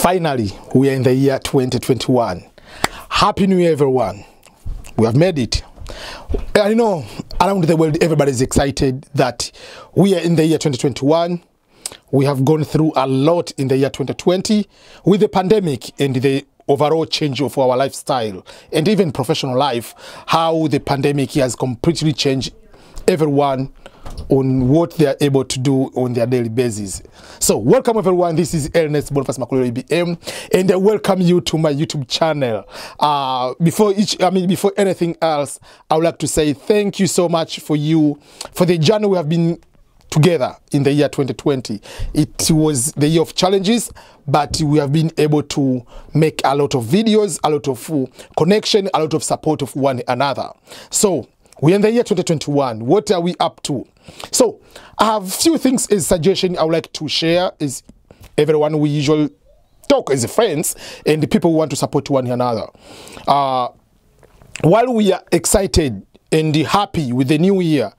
Finally, we are in the year 2021. Happy New Year, everyone. We have made it. I know around the world, everybody is excited that we are in the year 2021. We have gone through a lot in the year 2020 with the pandemic and the overall change of our lifestyle and even professional life, how the pandemic has completely changed everyone on what they are able to do on their daily basis. So, welcome everyone. This is Ernest Boniface Makulilo EBM, and I welcome you to my YouTube channel. Uh, before each, I mean, before anything else, I would like to say thank you so much for you for the journey we have been together in the year 2020. It was the year of challenges, but we have been able to make a lot of videos, a lot of uh, connection, a lot of support of one another. So we're in the year 2021. What are we up to? So I have a few things as suggestion I would like to share is everyone we usually talk as friends and the people who want to support one another. Uh, while we are excited and happy with the new year,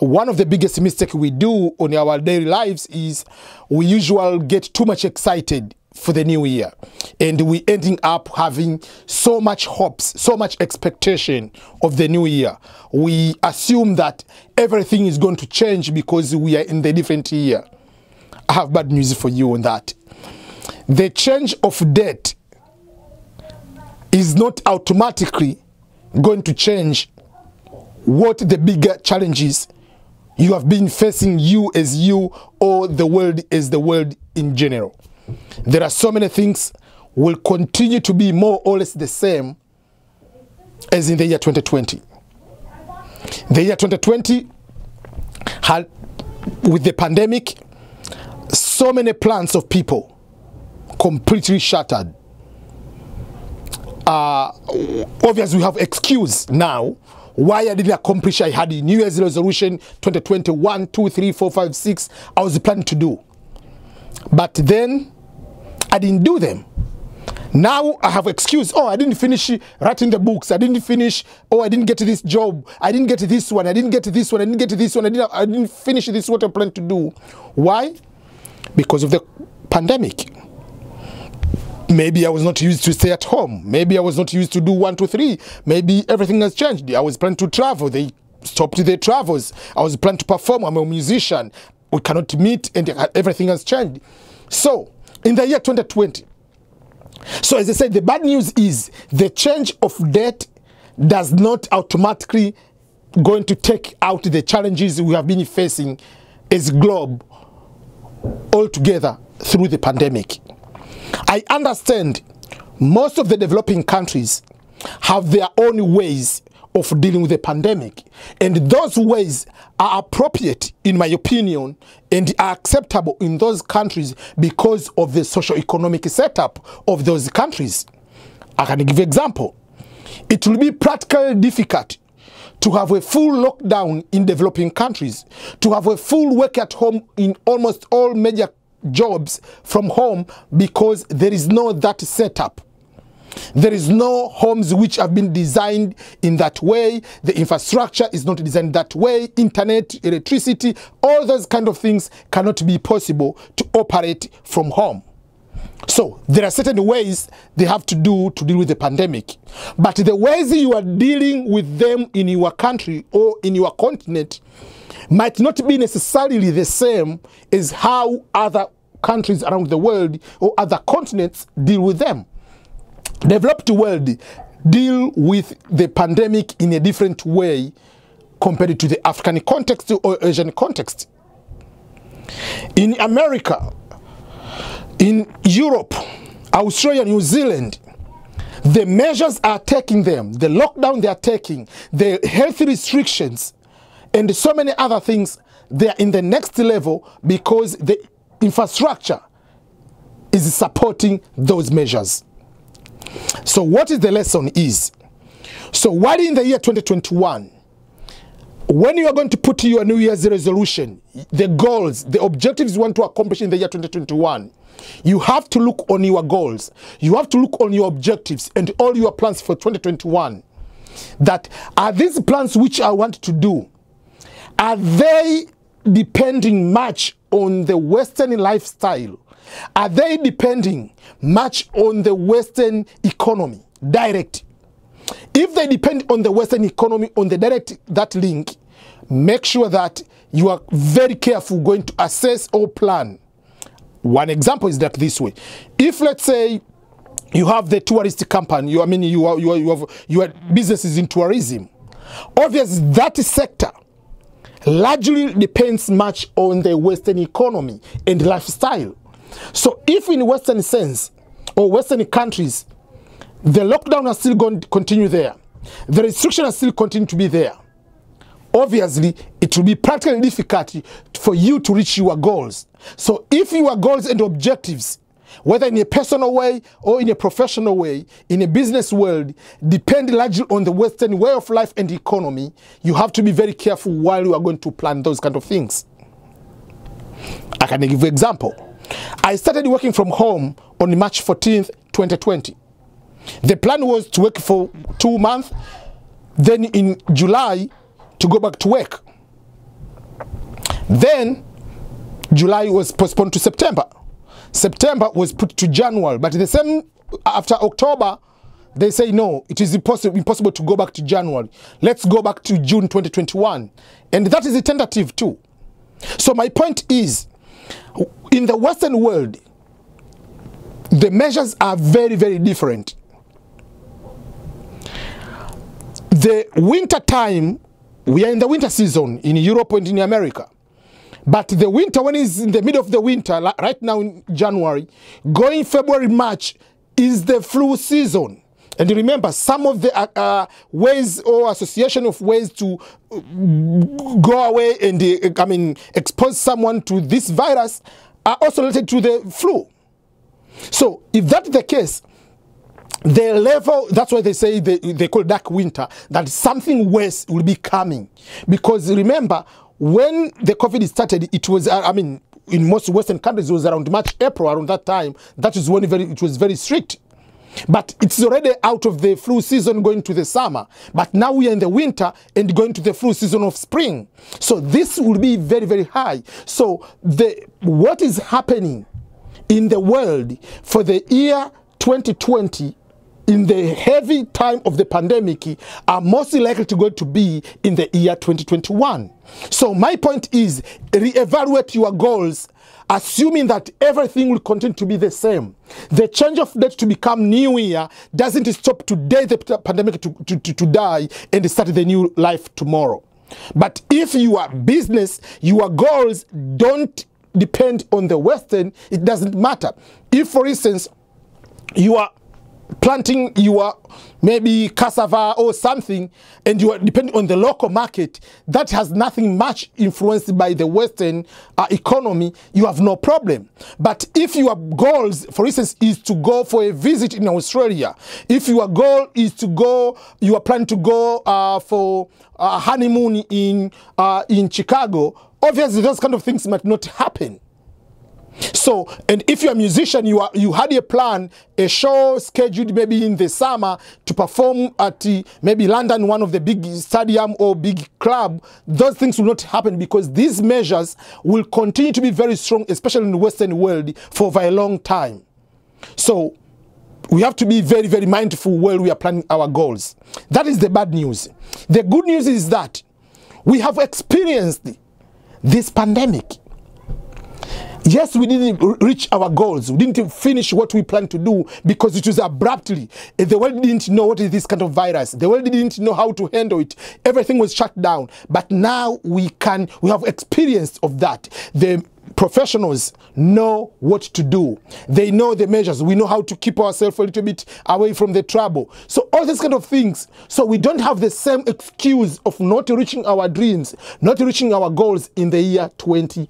one of the biggest mistakes we do on our daily lives is we usually get too much excited for the new year. And we ending up having so much hopes so much expectation of the new year. We assume that everything is going to change because we are in the different year. I have bad news for you on that. The change of date is not automatically going to change what the bigger challenges you have been facing you as you or the world as the world in general there are so many things will continue to be more or less the same as in the year 2020 the year 2020 had with the pandemic so many plans of people completely shattered. Uh, obviously we have excuse now. Why I didn't accomplish I had a New Year's resolution 2021, 2, 3, 4, 5, 6 I was planning to do. But then I didn't do them. Now I have excuse. Oh, I didn't finish writing the books. I didn't finish. Oh, I didn't get this job. I didn't get this one. I didn't get this one. I didn't get this one. I didn't. I didn't finish this what I planned to do. Why? Because of the pandemic. Maybe I was not used to stay at home. Maybe I was not used to do one, two, three. Maybe everything has changed. I was planning to travel. They stopped their travels. I was planning to perform. I'm a musician. We cannot meet, and everything has changed. So, in the year 2020, so as I said, the bad news is the change of debt does not automatically going to take out the challenges we have been facing as globe altogether through the pandemic. I understand most of the developing countries have their own ways of dealing with the pandemic. And those ways are appropriate, in my opinion, and are acceptable in those countries because of the socio-economic setup of those countries. I can give example. It will be practically difficult to have a full lockdown in developing countries, to have a full work at home in almost all major jobs from home because there is no that setup. There is no homes which have been designed in that way. The infrastructure is not designed that way. Internet, electricity, all those kind of things cannot be possible to operate from home. So there are certain ways they have to do to deal with the pandemic. But the ways you are dealing with them in your country or in your continent might not be necessarily the same as how other countries around the world or other continents deal with them. Developed world deal with the pandemic in a different way compared to the African context or Asian context. In America, in Europe, Australia, New Zealand, the measures are taking them, the lockdown they are taking, the health restrictions, and so many other things, they are in the next level because the infrastructure is supporting those measures. So what is the lesson is, so while in the year 2021, when you are going to put your New Year's resolution, the goals, the objectives you want to accomplish in the year 2021, you have to look on your goals. You have to look on your objectives and all your plans for 2021. That are these plans which I want to do, are they depending much on the Western lifestyle are they depending much on the Western economy direct? If they depend on the Western economy on the direct that link, make sure that you are very careful going to assess or plan. One example is that this way. If let's say you have the tourist company, you I mean you are, you are, you have your businesses in tourism. Obviously that sector largely depends much on the Western economy and lifestyle. So if in Western sense or Western countries, the lockdown are still going to continue there, the restriction are still continue to be there, obviously it will be practically difficult for you to reach your goals. So if your goals and objectives whether in a personal way or in a professional way, in a business world, depend largely on the Western way of life and economy, you have to be very careful while you are going to plan those kind of things. I can give you an example. I started working from home on March 14th, 2020. The plan was to work for two months, then in July to go back to work. Then July was postponed to September. September was put to January, but the same after October, they say no, it is impossible, impossible to go back to January. Let's go back to June 2021. And that is a tentative too. So my point is, in the Western world, the measures are very, very different. The winter time, we are in the winter season in Europe and in America. But the winter, when it's in the middle of the winter, right now in January, going February, March, is the flu season. And remember, some of the uh, uh, ways or association of ways to uh, go away and, uh, I mean, expose someone to this virus are also related to the flu. So if that's the case, the level, that's why they say they, they call dark winter, that something worse will be coming. Because remember, when the COVID started, it was, uh, I mean, in most Western countries, it was around March, April, around that time. That is when very, it was very strict. But it's already out of the flu season going to the summer. But now we are in the winter and going to the flu season of spring. So this will be very, very high. So the what is happening in the world for the year 2020 in the heavy time of the pandemic are most likely to go to be in the year 2021. So my point is reevaluate your goals assuming that everything will continue to be the same. The change of date to become new year doesn't stop today the pandemic to, to, to, to die and start the new life tomorrow. But if your business, your goals don't depend on the Western, it doesn't matter. If, for instance, you are planting your maybe cassava or something and you are depending on the local market that has nothing much influenced by the western uh, economy you have no problem. But if your goals for instance is to go for a visit in australia if your goal is to go you are planning to go uh, for a honeymoon in uh, in chicago obviously those kind of things might not happen so, and if you're a musician, you are you had a plan, a show scheduled maybe in the summer to perform at uh, maybe London, one of the big stadium or big club. Those things will not happen because these measures will continue to be very strong, especially in the Western world, for a very long time. So, we have to be very, very mindful while we are planning our goals. That is the bad news. The good news is that we have experienced this pandemic. Yes, we didn't reach our goals. We didn't finish what we planned to do because it was abruptly. Eh, the world didn't know what is this kind of virus. The world didn't know how to handle it. Everything was shut down. But now we can, we have experience of that. The professionals know what to do. They know the measures. We know how to keep ourselves a little bit away from the trouble. So all these kind of things. So we don't have the same excuse of not reaching our dreams, not reaching our goals in the year 20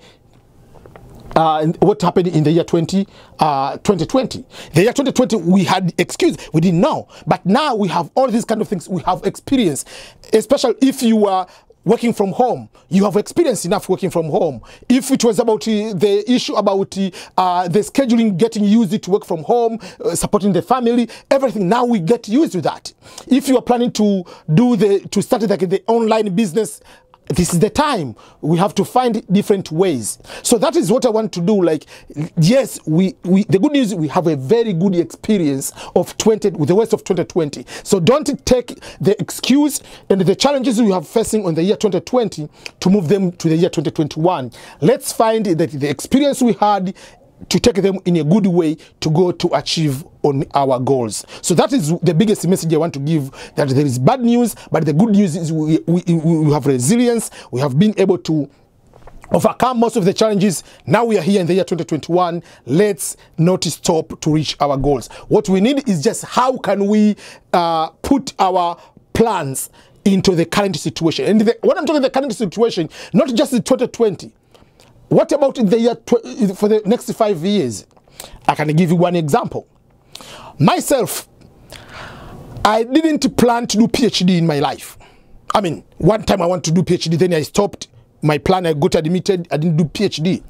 uh, what happened in the year 20, uh, 2020. The year 2020, we had excuse, we didn't know. But now we have all these kind of things we have experience, especially if you are working from home. You have experience enough working from home. If it was about uh, the issue about uh, the scheduling, getting used to work from home, uh, supporting the family, everything, now we get used to that. If you are planning to do the, to start like the online business, this is the time. We have to find different ways. So that is what i want to do. Like yes we, we the good news we have a very good experience of 20 with the worst of 2020 so don't take the excuse and the challenges we have facing on the year 2020 to move them to the year 2021 let's find that the experience we had to take them in a good way to go to achieve on our goals. So that is the biggest message I want to give that there is bad news, but the good news is we, we, we have resilience, we have been able to overcome most of the challenges. Now we are here in the year 2021. Let's not stop to reach our goals. What we need is just how can we uh, put our plans into the current situation. And the, when I'm talking the current situation, not just the 2020, what about the year for the next five years? I can give you one example. Myself, I didn't plan to do PhD in my life. I mean, one time I want to do PhD, then I stopped my plan. I got admitted. I didn't do PhD.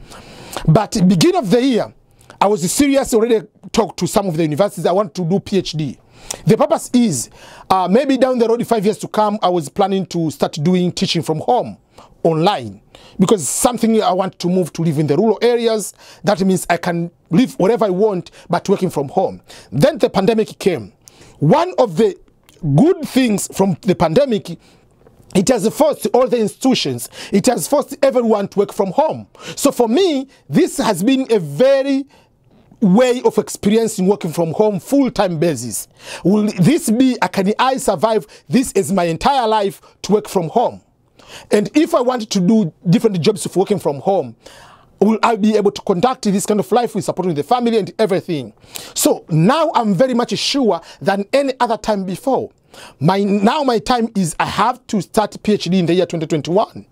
But beginning of the year, I was serious. Already talked to some of the universities. I want to do PhD. The purpose is uh, maybe down the road, five years to come, I was planning to start doing teaching from home online because something I want to move to live in the rural areas. That means I can live wherever I want, but working from home. Then the pandemic came. One of the good things from the pandemic it has forced all the institutions, it has forced everyone to work from home. So for me, this has been a very way of experiencing working from home full-time basis. Will this be, can I survive this as my entire life to work from home? And if I wanted to do different jobs of working from home, will I be able to conduct this kind of life with supporting the family and everything? So now I'm very much sure than any other time before. My now my time is I have to start PhD in the year 2021.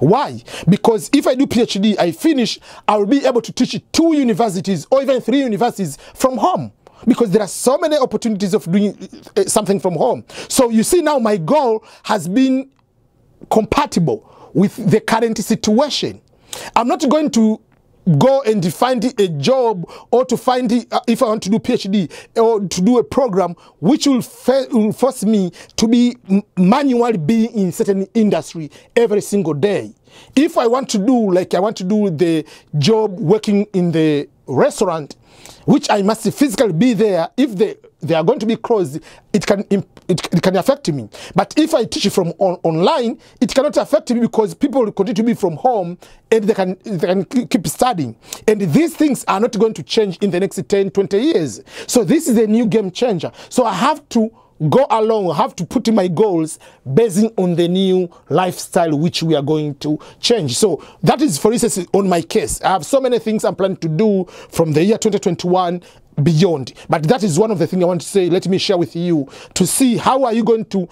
Why? Because if I do PhD, I finish, I will be able to teach two universities or even three universities from home because there are so many opportunities of doing uh, something from home. So you see now my goal has been compatible with the current situation. I'm not going to go and find a job or to find uh, if I want to do PhD or to do a program which will, will force me to be manually being in certain industry every single day. If I want to do like I want to do the job working in the restaurant, which I must physically be there, if they, they are going to be closed, it can it, it can affect me. But if I teach from on, online, it cannot affect me because people continue to be from home and they can, they can keep studying. And these things are not going to change in the next 10, 20 years. So this is a new game changer. So I have to go along, have to put my goals basing on the new lifestyle which we are going to change. So that is, for instance, on my case. I have so many things I'm planning to do from the year 2021 beyond. But that is one of the things I want to say, let me share with you to see how are you going to,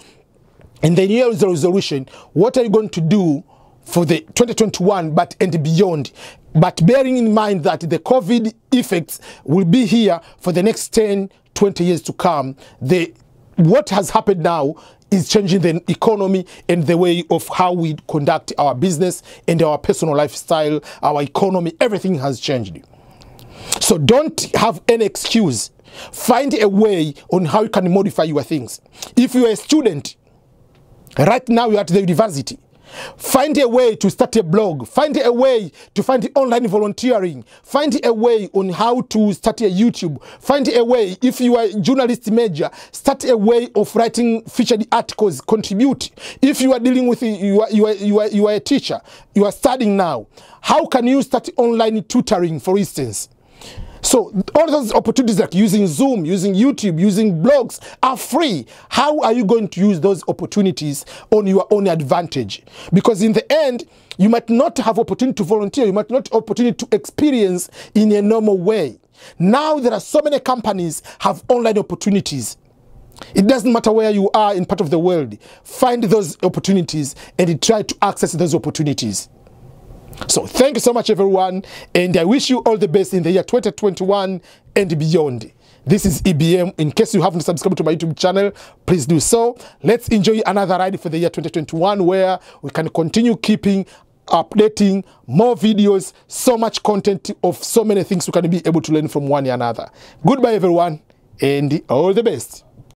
in the new year's resolution, what are you going to do for the 2021 but and beyond but bearing in mind that the covid effects will be here for the next 10 20 years to come the what has happened now is changing the economy and the way of how we conduct our business and our personal lifestyle, our economy, everything has changed. So don't have any excuse. Find a way on how you can modify your things. If you're a student, right now you're at the university, Find a way to start a blog. Find a way to find online volunteering. Find a way on how to start a YouTube. Find a way, if you are a journalist major, start a way of writing featured articles, contribute. If you are dealing with, you are, you are, you are, you are a teacher, you are studying now, how can you start online tutoring, for instance? So all those opportunities like using Zoom, using YouTube, using blogs are free. How are you going to use those opportunities on your own advantage? Because in the end, you might not have opportunity to volunteer, you might not opportunity to experience in a normal way. Now there are so many companies have online opportunities. It doesn't matter where you are in part of the world. Find those opportunities and try to access those opportunities. So thank you so much, everyone, and I wish you all the best in the year 2021 and beyond. This is EBM. In case you haven't subscribed to my YouTube channel, please do so. Let's enjoy another ride for the year 2021 where we can continue keeping updating more videos, so much content of so many things we can be able to learn from one another. Goodbye, everyone, and all the best.